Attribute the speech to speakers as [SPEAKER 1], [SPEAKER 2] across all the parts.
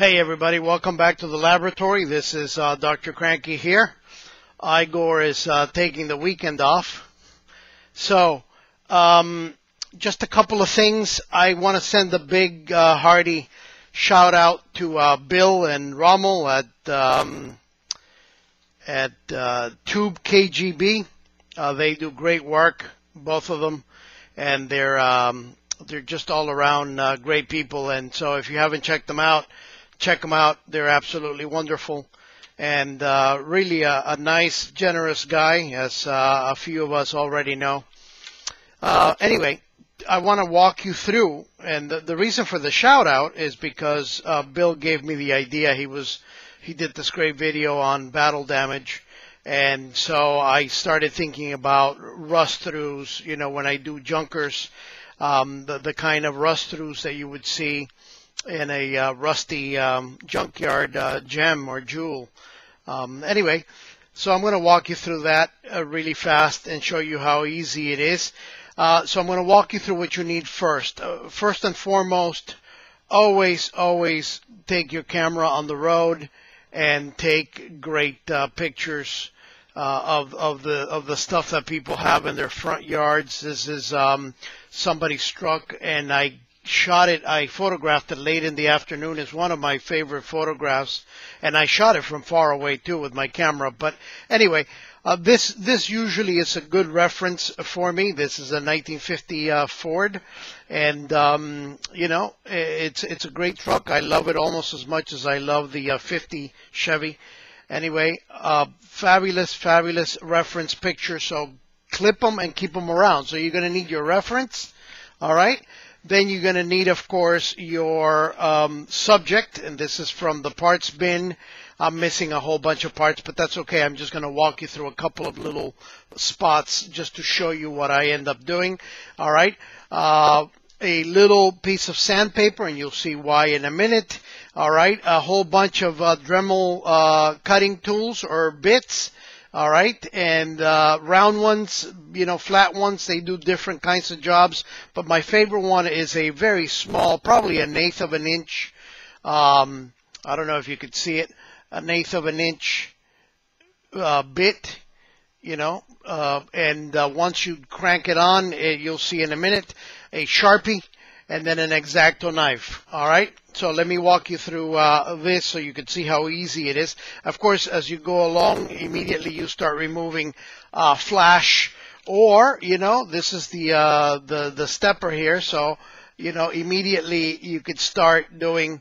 [SPEAKER 1] Hey everybody, welcome back to the laboratory. This is uh, Dr. Cranky here. Igor is uh, taking the weekend off. So, um, just a couple of things. I want to send a big, uh, hearty shout out to uh, Bill and Rommel at um, at uh, Tube KGB. Uh, they do great work, both of them, and they're um, they're just all around great people. And so, if you haven't checked them out, check them out. They're absolutely wonderful and uh, really a, a, nice, generous guy, as uh, a few of us already know. Uh, anyway, I want to walk you through, and the, the, reason for the shout out is because uh, Bill gave me the idea. He was he did this great video on battle damage, and so I started thinking about rust throughs. You know, when I do junkers, um, the the kind of rust throughs that you would see in a uh, rusty um, junkyard uh, gem or jewel. Um, anyway, so I'm going to walk you through that uh, really fast and show you how easy it is. Uh, so I'm going to walk you through what you need first. Uh, first and foremost, always, always take your camera on the road and take great uh, pictures. of of the of the stuff that people have in their front yards. This is um, somebody struck, and I shot it, I photographed it late in the afternoon. It's one of my favorite photographs, and I shot it from far away too with my camera. But anyway, uh, this this usually is a good reference for me. This is a 1950 uh, Ford, and um, you know it's it's a great truck. I love it almost as much as I love the uh, 50 Chevy. Anyway, uh, fabulous, fabulous reference picture. So clip them and keep them around. So you're going to need your reference. All right. Then you're going to need, of course, your um, subject, and this is from the parts bin. I'm missing a whole bunch of parts, but that's okay. I'm just going to walk you through a couple of little spots just to show you what I end up doing. All right. Uh, a little piece of sandpaper, and you'll see why in a minute. All right. A whole bunch of uh, Dremel uh, cutting tools or bits all right, and uh, round ones, you know, flat ones, they do different kinds of jobs. But my favorite one is a very small, probably an eighth of an inch. Um, I don't know if you could see it, an eighth of an inch uh, bit, you know. Uh, and uh, once you crank it on, it, you'll see in a minute a sharpie and then an X-Acto knife. All right. So let me walk you through uh, this so you can see how easy it is. Of course, as you go along, immediately you start removing uh, flash or, you know, this is the, uh, the, the stepper here. So, you know, immediately you could start doing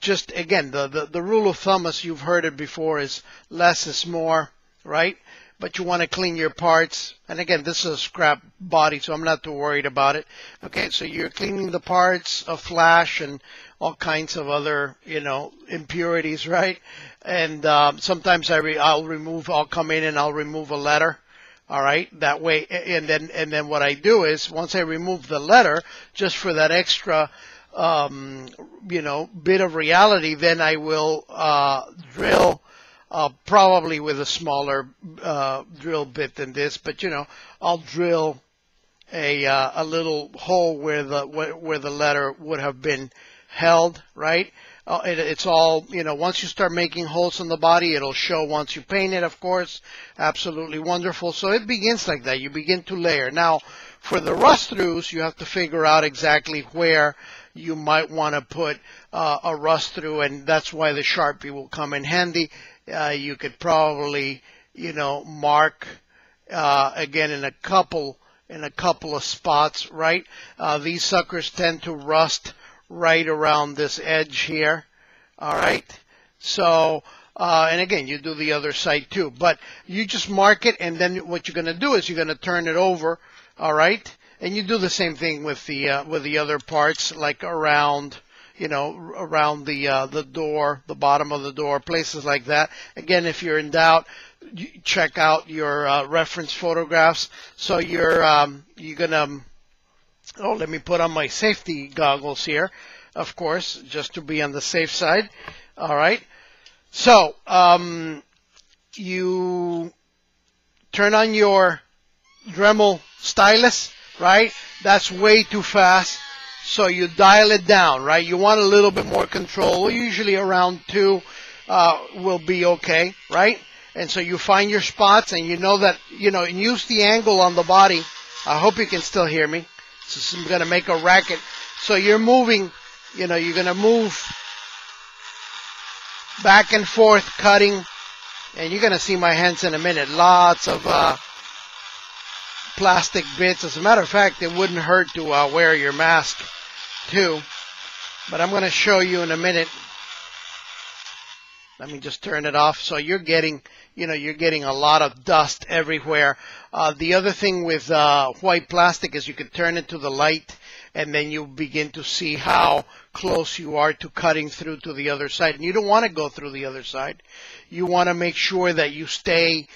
[SPEAKER 1] just, again, the, the, the rule of thumb, as you've heard it before, is less is more, right? But you want to clean your parts. And again, this is a scrap body, so I'm not too worried about it. Okay, so you're cleaning the parts of flash and all kinds of other, you know, impurities, right? And um, sometimes I re- I'll remove, I'll come in and I'll remove a letter. All right, that way, and then and then what I do is once I remove the letter, just for that extra, um, you know, bit of reality, then I will uh, drill uh, probably with a smaller uh, drill bit than this, but you know, I'll drill a uh, a little hole where the where the letter would have been held, right? Uh, it, it's all you know. Once you start making holes in the body, it'll show once you paint it, of course. Absolutely wonderful. So it begins like that. You begin to layer. Now, for the rust throughs, you have to figure out exactly where you might want to put uh, a rust through, and that's why the Sharpie will come in handy uh, you could probably, you know, mark uh, again in a couple in a couple of spots, right? Uh, these suckers tend to rust right around this edge here. All right. So, uh, and again, you do the other side too, but you just mark it and then what you're going to do is you're going to turn it over. All right. And you do the same thing with the, uh, with the other parts like around, you know, around the, uh, the door, the bottom of the door, places like that. Again, if you're in doubt, check out your uh, reference photographs. So you're, um, you're going to, oh, let me put on my safety goggles here, of course, just to be on the safe side. All right. So, um, you turn on your Dremel stylus, right? That's way too fast. So you dial it down, right? You want a little bit more control. Usually around two uh, will be okay, right? And so you find your spots and you know that, you know, and use the angle on the body. I hope you can still hear me. So I'm going to make a racket. So you're moving, you know, you're going to move back and forth cutting. And you're going to see my hands in a minute. Lots of uh, plastic bits. As a matter of fact, it wouldn't hurt to uh, wear your mask too. But I'm going to show you in a minute. Let me just turn it off. So you're getting, you know, you're getting a lot of dust everywhere. Uh, the other thing with uh, white plastic is you can turn it to the light and then you begin to see how close you are to cutting through to the other side. And you don't want to go through the other side. You want to make sure that you stay,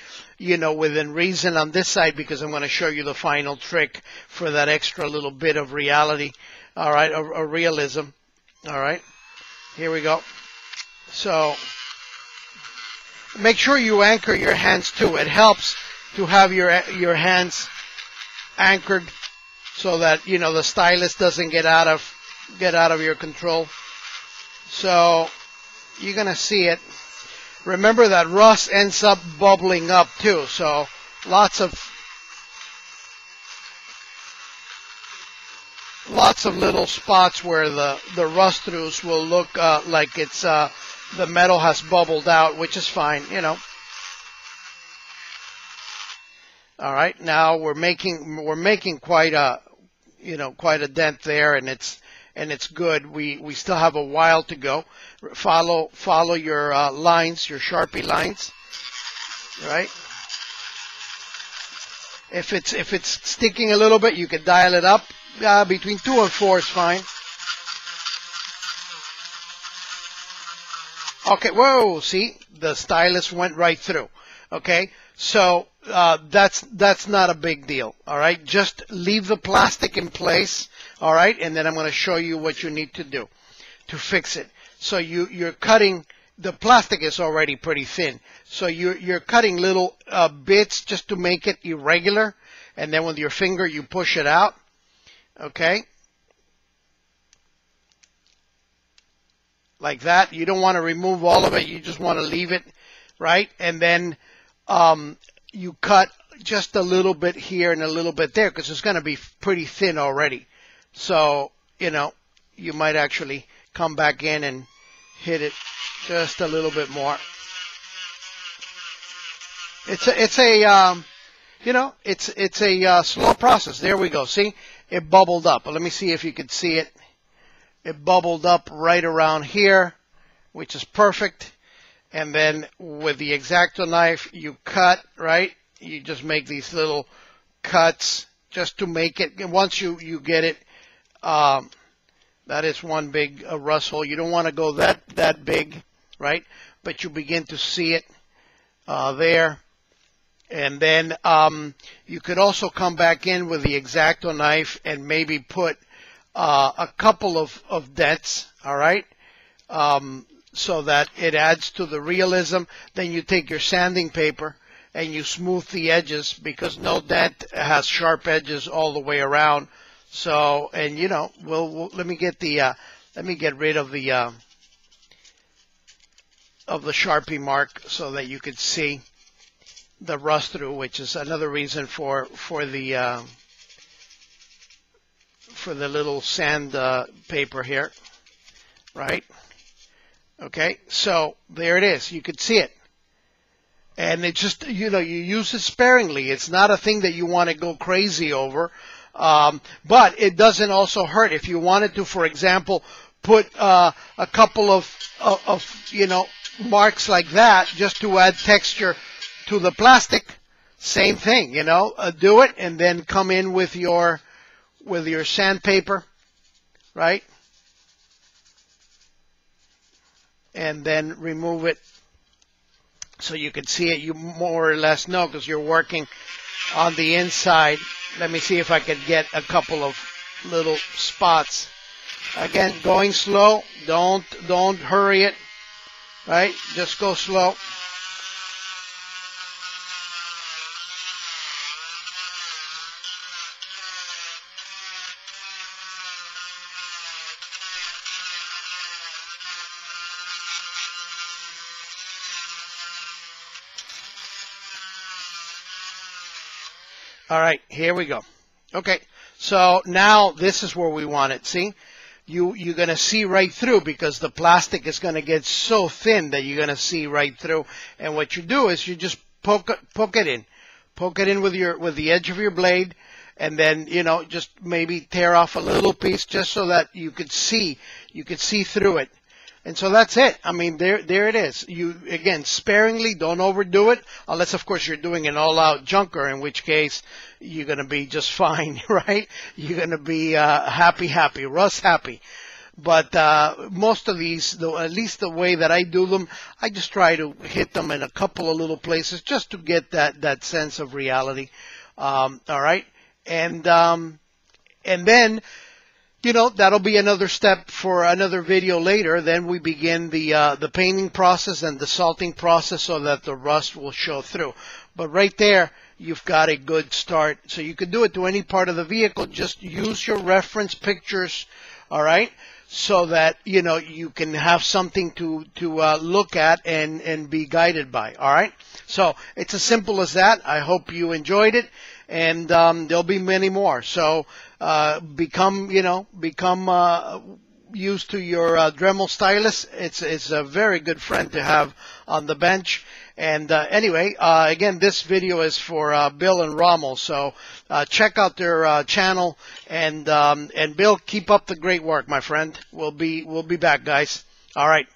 [SPEAKER 1] you know, within reason on this side because I'm going to show you the final trick for that extra little bit of reality. All right, a realism. All right, here we go. So make sure you anchor your hands too. It helps to have your your hands anchored so that you know the stylus doesn't get out of get out of your control. So you're gonna see it. Remember that rust ends up bubbling up too. So lots of lots of little spots where the the rust throughs will look uh, like it's uh, the metal has bubbled out, which is fine, you know. All right, now we're making we're making quite a you know quite a dent there, and it's and it's good. We we still have a while to go. Follow follow your uh, lines, your sharpie lines, right? If it's if it's sticking a little bit, you can dial it up. Uh, between two and four is fine. Okay, whoa, see, the stylus went right through. Okay, so uh, that's that's not a big deal. All right, just leave the plastic in place. All right, and then I'm going to show you what you need to do to fix it. So you you're cutting the plastic is already pretty thin, so you're you're cutting little uh, bits just to make it irregular, and then with your finger you push it out. Okay. Like that. You don't want to remove all of it. You just want to leave it, right? And then um, you cut just a little bit here and a little bit there because it's going to be pretty thin already. So, you know, you might actually come back in and hit it just a little bit more. It's a, it's a, um, you know, it's, it's a uh, slow process. There we go. See, it bubbled up. Let me see if you can see it. It bubbled up right around here, which is perfect and then with the X-Acto knife you cut right? You just make these little cuts just to make it once you you get it um, that is one big uh, rust hole you don't want to go that that big right? But you begin to see it uh, there. And then um, you could also come back in with the X-Acto knife and maybe put uh, a couple of, of dents all right? Um, so that it adds to the realism. Then you take your sanding paper and you smooth the edges because no dent has sharp edges all the way around. So, and you know, we'll, we'll let me get the, uh, let me get rid of the, uh, of the Sharpie mark so that you could see the rust through, which is another reason for, for the, uh, for the little sand, uh, paper here, right? Okay, so there it is. You could see it. And it just, you know, you use it sparingly. It's not a thing that you want to go crazy over. Um, but it doesn't also hurt if you wanted to, for example, put uh, a couple of, of, of, you know, marks like that just to add texture to the plastic. Same thing, you know, uh, do it and then come in with your, with your sandpaper, right? And then remove it so you can see it. You more or less know because you're working on the inside. Let me see if I can get a couple of little spots. Again, going slow. Don't don't hurry it. Right? Just go slow. All right, here we go. Okay, so now this is where we want it. See, you you're gonna see right through because the plastic is gonna get so thin that you're gonna see right through. And what you do is you just poke poke it in, poke it in with your with the edge of your blade, and then you know just maybe tear off a little piece just so that you could see you could see through it. And so that's it. I mean, there, there it is. You, again, sparingly, don't overdo it, unless, of course, you're doing an all-out junker, in which case you're going to be just fine, right? You're going to be uh, happy, happy, Russ happy. But uh, most of these, though, at least the way that I do them, I just try to hit them in a couple of little places just to get that, that sense of reality. Um, all right, and um, and then you know that'll be another step for another video later. Then we begin the uh, the painting process and the salting process so that the rust will show through. But right there, you've got a good start. So you can do it to any part of the vehicle. Just use your reference pictures. All right. So that you know you can have something to to uh, look at and and be guided by. All right. So it's as simple as that. I hope you enjoyed it and um, there'll be many more. So uh, become, you know, become uh, used to your uh, Dremel stylus. It's it's a very good friend to have on the bench. And uh, anyway, uh, again, this video is for uh, Bill and Rommel, so uh, check out their uh, channel. And um, and Bill, keep up the great work, my friend. We'll be we'll be back, guys. All right.